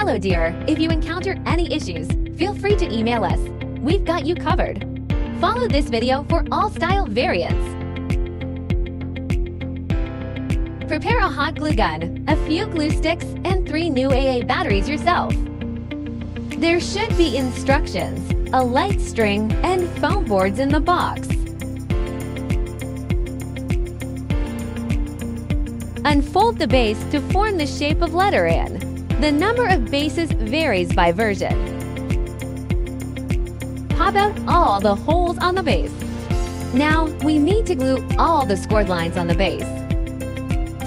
Hello, dear. If you encounter any issues, feel free to email us. We've got you covered. Follow this video for all style variants. Prepare a hot glue gun, a few glue sticks, and three new AA batteries yourself. There should be instructions, a light string, and foam boards N the box. Unfold the base to form the shape of letter in. The number of bases varies by version. Pop out all the holes on the base. Now, we need to glue all the scored lines on the base.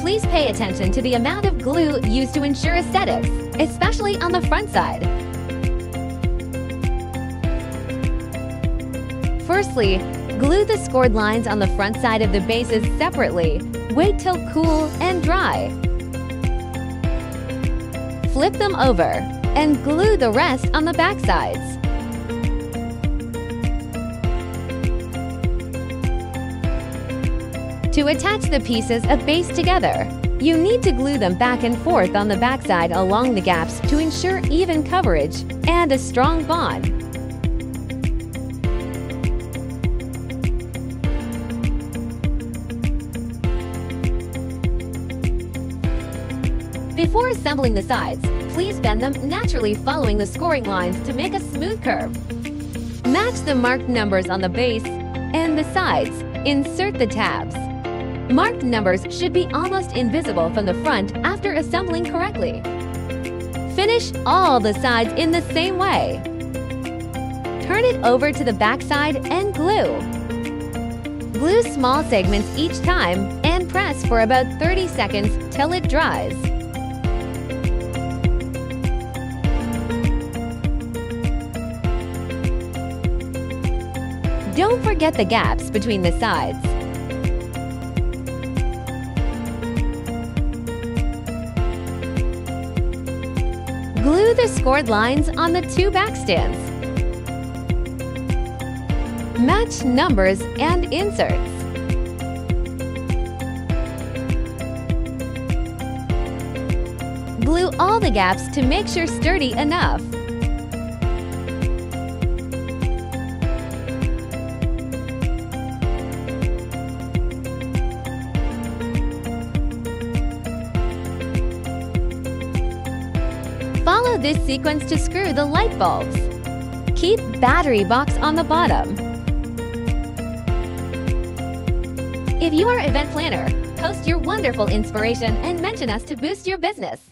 Please pay attention to the amount of glue used to ensure aesthetics, especially on the front side. Firstly, glue the scored lines on the front side of the bases separately Wait till cool and dry. Flip them over and glue the rest on the back sides. To attach the pieces of base together, you need to glue them back and forth on the backside along the gaps to ensure even coverage and a strong bond. Before assembling the sides, please bend them naturally following the scoring lines to make a smooth curve. Match the marked numbers on the base and the sides. Insert the tabs. Marked numbers should be almost invisible from the front after assembling correctly. Finish all the sides in the same way. Turn it over to the back side and glue. Glue small segments each time and press for about 30 seconds till it dries. Don't forget the gaps between the sides. Glue the scored lines on the two back stands. Match numbers and inserts. Glue all the gaps to make sure sturdy enough. Follow this sequence to screw the light bulbs. Keep battery box on the bottom. If you are event planner, post your wonderful inspiration and mention us to boost your business.